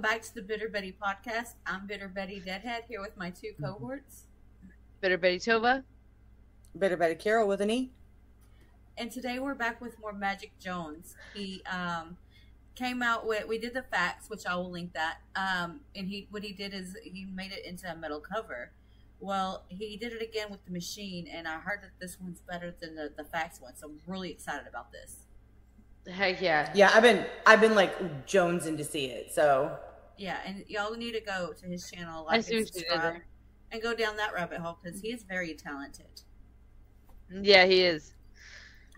Welcome back to the Bitter Betty podcast. I'm Bitter Betty Deadhead here with my two cohorts. Bitter Betty Tova. Bitter Betty Carol with an E. And today we're back with more Magic Jones. He um, came out with we did the facts, which I will link that. Um, and he what he did is he made it into a metal cover. Well, he did it again with the machine, and I heard that this one's better than the, the facts one, so I'm really excited about this. Heck yeah. Yeah, I've been I've been like jonesing to see it. So Yeah, and y'all need to go to his channel, like and what you did subscribe, and go down that rabbit hole because he is very talented. Yeah, he is.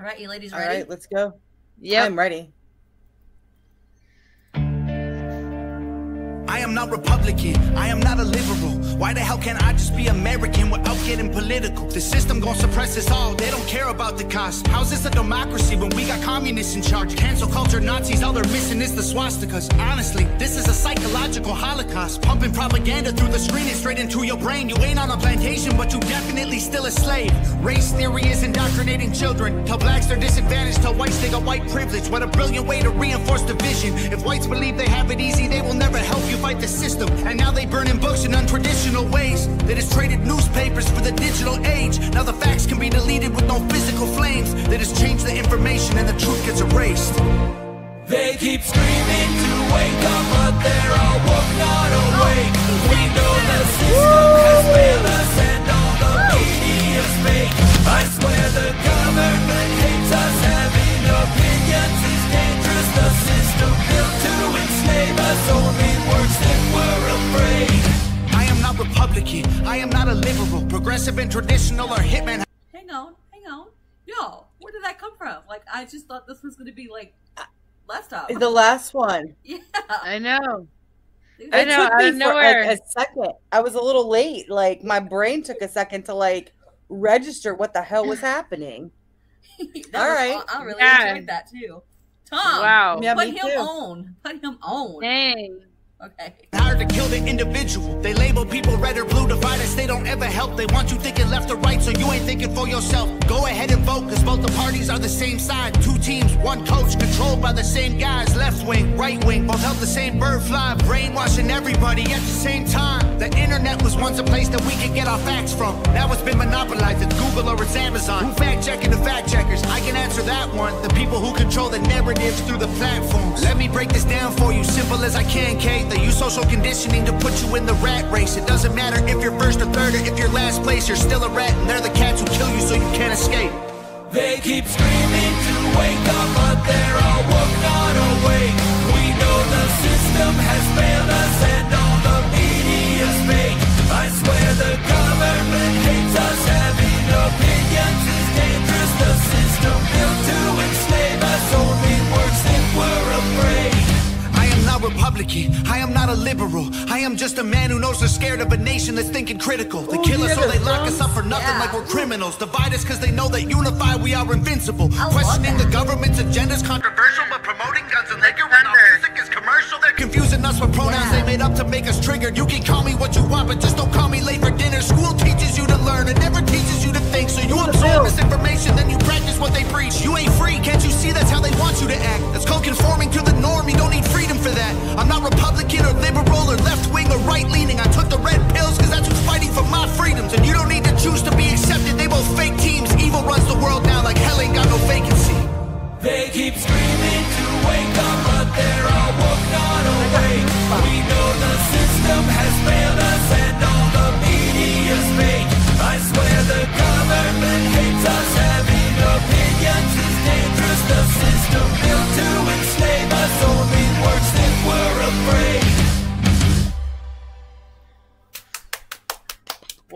All right, you ladies all ready? right, let's go. Yeah, I'm ready. Am not Republican, I am not a liberal. Why the hell can't I just be American without getting political? The system gon' suppress us all, they don't care about the cost. How's this a democracy when we got communists in charge? Cancel culture Nazis, all they're missing is the swastikas. Honestly, this is a psychological holocaust. Pumping propaganda through the screen and straight into your brain. You ain't on a plantation, but you definitely still a slave. Race theory is indoctrinating children. Tell blacks they're disadvantaged, tell whites they got white privilege. What a brilliant way to reinforce division. If whites believe they have it easy, they will fight the system. And now they burning books in untraditional ways. That has traded newspapers for the digital age. Now the facts can be deleted with no physical flames. That has changed the information and the truth gets erased. They keep screaming liberal, progressive and traditional or hitman. Hang on, hang on, yo, where did that come from? Like, I just thought this was gonna be like last time. The last one. yeah, I know. dude, I know, took out me of for nowhere. like a second. I was a little late. Like my brain took a second to like register what the hell was happening. that all was right. aw- I really Yeah. enjoyed that too. Tom, Wow. Yeah, put me him too. on, put him on. Dang. Okay. Hired to kill the individual. They label people red or blue, divide us, they don't ever help. They want you thinking left or right, so you ain't thinking for yourself. Go ahead and vote, cause both the parties are the same side. Two teams, one coach, controlled by the same guys. Left wing, right wing, both help the same bird fly. Brainwashing everybody at the same time. The internet was once a place that we could get our facts from. Now it's been monopolized, it's Google or it's Amazon. Who fact checking the fact checkers? I can answer that one. The people who control the narratives through the platforms. Let me break this down for you, simple as I can, Kate. They use social conditioning to put you in the rat race. It doesn't matter if you're first or third or if you're last place, you're still a rat, and they're the cats who kill you so you can't escape. They keep screaming to wake up, but they're all woke, not awake. We know the system has failed us Republican. I am not a liberal. I am just a man who knows they're scared of a nation that's thinking critical. They Ooh, kill us or they lock us up for nothing Yeah. like we're criminals. Divide us because they know that unified we are invincible. I Questioning the government's agenda is controversial, but promoting guns and liquor when our music is commercial. They're confusing us with pronouns Yeah. they made up to make us triggered. You can call me what you want, but just don't call me late for dinner. School teaches you to learn, it never teaches you to think. So you absorb bill? this information, then you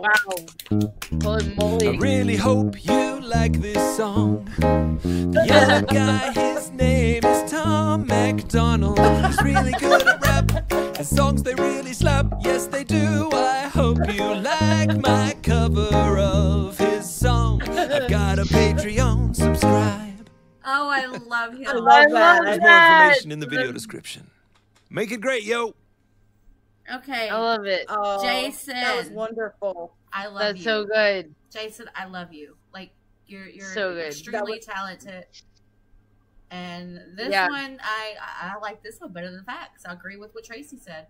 Wow. Holy moly. I really hope you like this song. The other guy, his name is Tom MacDonald. He's really good at rap, and songs they really slap. Yes, they do. I hope you like my cover of his song. I've got a Patreon, subscribe. Oh, I love him. I love I that. love There's that. more information in the video description. Make it great, yo. Okay, I love it. Oh, Jason. that was wonderful. I love That's you. so good. Jason, I love you. Like you're you're So good. extremely was- talented. And this Yeah. one, I, I I like this one better than facts. I agree with what Tracy said.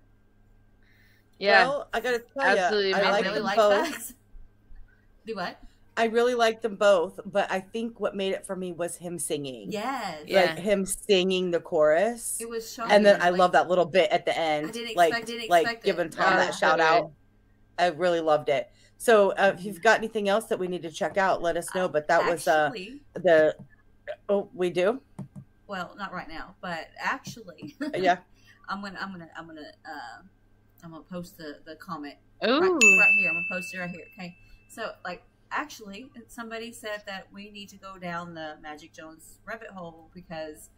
Yeah. Well, I gotta tell Absolutely you, I amazing. I like really them like both. facts. Do what? I really like them both, but I think what made it for me was him singing. Yes. Yeah. Like him singing the chorus. It was shocking. and then I like- love that little bit at the end, I didn't like didn't like expect it. giving Tom Oh, that so shout good. out. I really loved it. So uh, if you've got anything else that we need to check out, let us know. But that was uh, the oh we do well, not right now, but actually, yeah I'm gonna, I'm gonna, I'm gonna, uh, I'm gonna post the the comment Ooh. right, right here. I'm gonna post it right here. Okay. So, like, actually, somebody said that we need to go down the Magic Jones rabbit hole because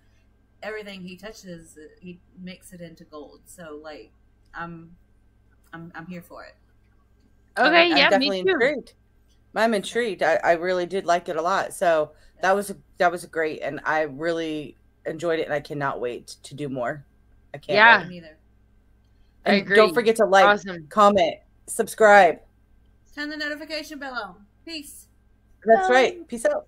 everything he touches, uh, he makes it into gold. So, like, I'm, I'm, I'm here for it. Okay, I'm yeah, definitely me too. intrigued. I'm intrigued. I, I really did like it a lot. So that was that was great, and I really enjoyed it, and I cannot wait to do more. I can't. Yeah. wait. Neither. I agree. don't forget to like, Awesome. comment, subscribe. Turn the notification bell on. Peace. That's Bye. right. Peace out.